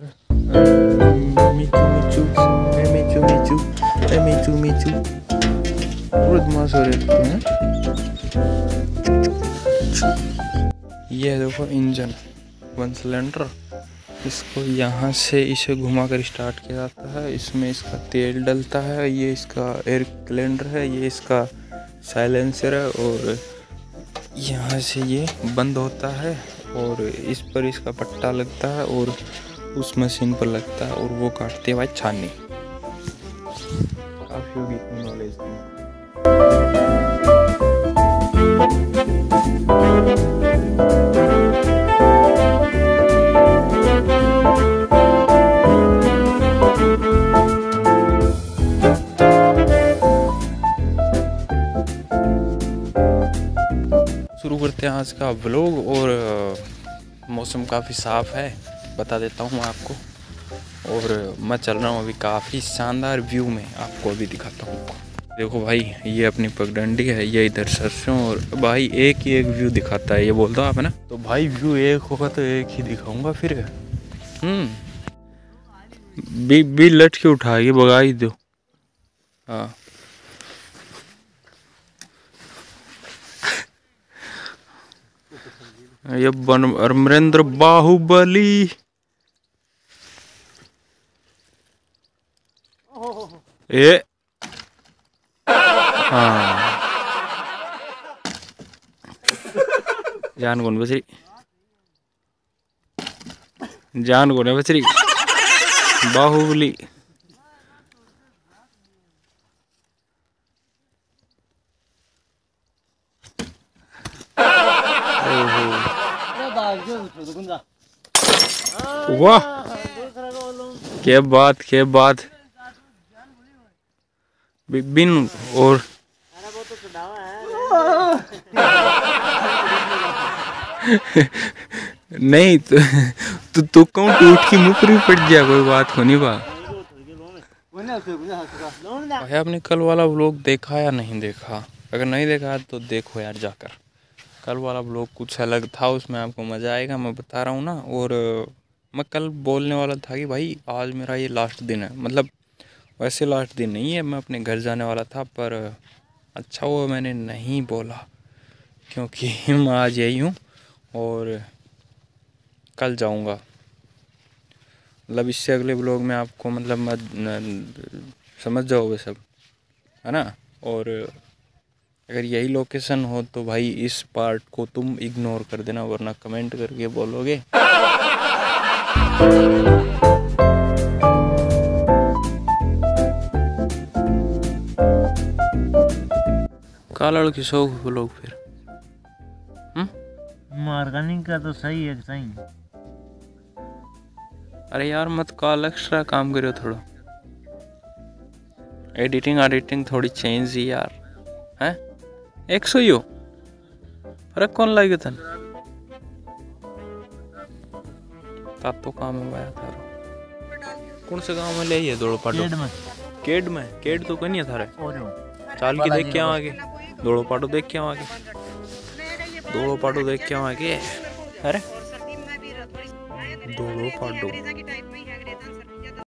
हैं ये देखो इंजन, वन सिलेंडर। इसको यहाँ से इसे घुमा कर स्टार्ट किया जाता है। इसमें इसका तेल डलता है, ये इसका एयर कैलेंडर है, ये इसका साइलेंसर है और यहाँ से ये बंद होता है और इस पर इसका पट्टा लगता है और उस मशीन पर लगता है और वो काटते हैं भाई छानी काफ़ी होगी इतनी नॉलेज शुरू करते हैं आज का व्लॉग और मौसम काफ़ी साफ़ है। बता देता हूँ आपको। और मैं चल रहा हूँ अभी काफ़ी शानदार व्यू में आपको अभी दिखाता हूँ। देखो भाई ये अपनी पगडंडी है ये इधर सरसों और भाई एक ही एक व्यू दिखाता है ये बोल दो आप ना? तो भाई व्यू एक होगा तो एक ही दिखाऊँगा फिर। हम्म। बी बी लट के उठा के भगा ही दो। हाँ। ये बन अमरेंद्र बाहुबली। ए। हाँ। जान कौन बचरी जान कौन है बचरी बाहुबली। वाह। क्या बात क्या बात। बिन और नहीं तो तू तू कहूँ टूट की मुफरी पड़ गया, कोई बात होनी बा भाई, आपने कल वाला व्लॉग देखा या नहीं देखा? अगर नहीं देखा तो देखो यार जाकर। कल वाला व्लॉग कुछ अलग था, उसमें आपको मज़ा आएगा, मैं बता रहा हूँ ना। और मैं कल बोलने वाला था कि भाई, आज मेरा ये लास्ट दिन है। मतलब वैसे लास्ट दिन नहीं है, मैं अपने घर जाने वाला था, पर अच्छा हुआ मैंने नहीं बोला, क्योंकि मैं आज यही हूँ और कल जाऊँगा। मतलब इससे अगले ब्लॉग में आपको मतलब मत समझ जाओगे सब, है ना? और अगर यही लोकेशन हो तो भाई इस पार्ट को तुम इग्नोर कर देना, वरना कमेंट करके बोलोगे। का लड़की शौक लोग फिर। मार्गनिंग का तो सही है सही। अरे यार मत कॉल एक्स्ट्रा काम करो थोड़ा। एडिटिंग एडिटिंग थोड़ी चेंज ही यार। हैं? एक सौ ही हो। फ़र्क कौन लागे तन? तात तो काम है भाई थारो। कौन से गाँव में ले ये दौड़ो पाटो? पेड़ में। केड में? केड तो कोई नहीं है थारे। चाल की देख के आगे। दौड़ो पाटो देख के आओ आगे दौड़ो पाटो देख के आओ आगे अरे। दौड़ो पाटो